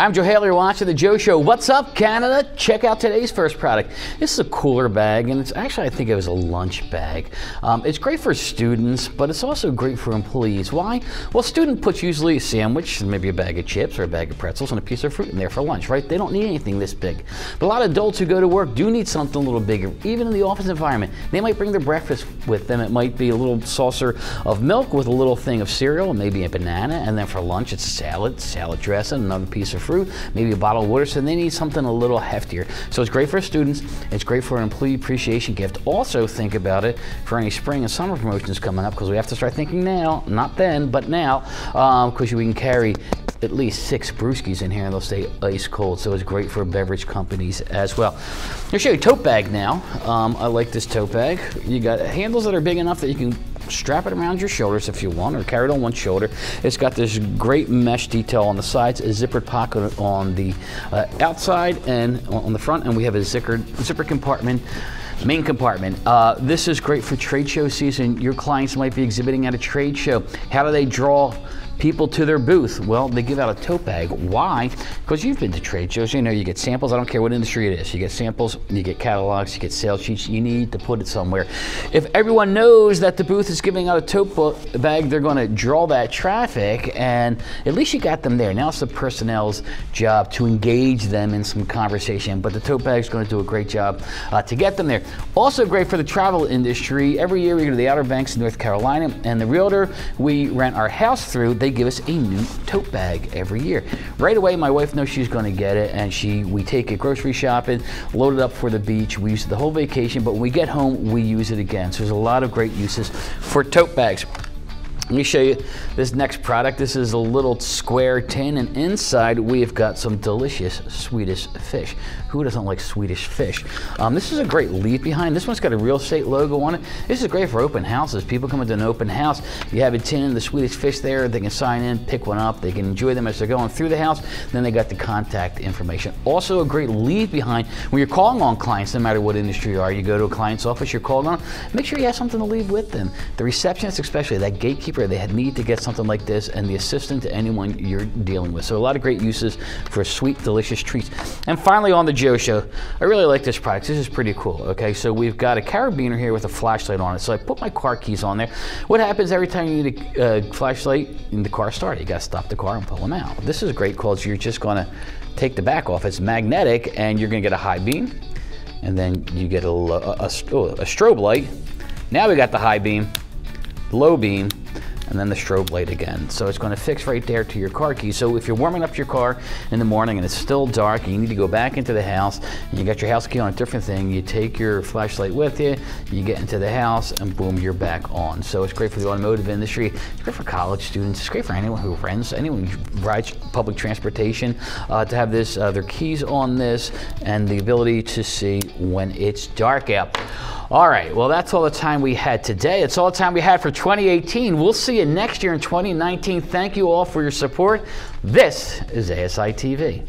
I'm Joe Haley. You're watching The Joe Show. What's up, Canada? Check out today's first product. This is a cooler bag, and it's actually, I think it was a lunch bag. Um, it's great for students, but it's also great for employees. Why? Well, student puts usually a sandwich, and maybe a bag of chips or a bag of pretzels, and a piece of fruit in there for lunch, right? They don't need anything this big. But a lot of adults who go to work do need something a little bigger, even in the office environment. They might bring their breakfast with them. It might be a little saucer of milk with a little thing of cereal, maybe a banana, and then for lunch it's salad, salad dressing, another piece of fruit fruit, maybe a bottle of water, so they need something a little heftier. So it's great for students, it's great for an employee appreciation gift. Also think about it for any spring and summer promotions coming up because we have to start thinking now, not then, but now, because um, we can carry at least six brewskis in here and they'll stay ice cold. So it's great for beverage companies as well. I'll show you a tote bag now. Um, I like this tote bag. You got handles that are big enough that you can strap it around your shoulders if you want or carry it on one shoulder. It's got this great mesh detail on the sides, a zippered pocket on the uh, outside and on the front, and we have a zippered, zipper compartment Main compartment. Uh, this is great for trade show season. Your clients might be exhibiting at a trade show. How do they draw people to their booth? Well, they give out a tote bag. Why? Because you've been to trade shows. You know, you get samples. I don't care what industry it is. You get samples, you get catalogs, you get sales sheets. You need to put it somewhere. If everyone knows that the booth is giving out a tote bag, they're going to draw that traffic, and at least you got them there. Now it's the personnel's job to engage them in some conversation. But the tote bag is going to do a great job uh, to get them there. Also great for the travel industry. Every year we go to the Outer Banks in North Carolina, and the realtor we rent our house through, they give us a new tote bag every year. Right away, my wife knows she's going to get it, and she we take it grocery shopping, load it up for the beach. We use it the whole vacation, but when we get home, we use it again. So there's a lot of great uses for tote bags. Let me show you this next product. This is a little square tin, and inside we've got some delicious Swedish fish. Who doesn't like Swedish fish? Um, this is a great leaf behind. This one's got a real estate logo on it. This is great for open houses. People come into an open house, you have a tin of the Swedish fish there. They can sign in, pick one up. They can enjoy them as they're going through the house. Then they got the contact information. Also a great leave behind. When you're calling on clients, no matter what industry you are, you go to a client's office, you're calling on, make sure you have something to leave with them. The receptionist especially, that gatekeeper they had need to get something like this and the assistant to anyone you're dealing with. So a lot of great uses for sweet, delicious treats. And finally on the Joe Show, I really like this product. This is pretty cool, okay? So we've got a carabiner here with a flashlight on it. So I put my car keys on there. What happens every time you need a uh, flashlight in the car start? You gotta stop the car and pull them out. This is a great because you're just gonna take the back off. It's magnetic and you're gonna get a high beam and then you get a, a, a, a strobe light. Now we got the high beam, low beam, and then the strobe light again. So it's going to fix right there to your car key. So if you're warming up your car in the morning and it's still dark and you need to go back into the house, and you got your house key on a different thing, you take your flashlight with you, you get into the house, and boom, you're back on. So it's great for the automotive industry. It's great for college students. It's great for anyone who rents, anyone who rides public transportation uh, to have this, uh, their keys on this, and the ability to see when it's dark out. All right, well, that's all the time we had today. It's all the time we had for 2018. We'll see you next year in 2019. Thank you all for your support. This is ASI TV.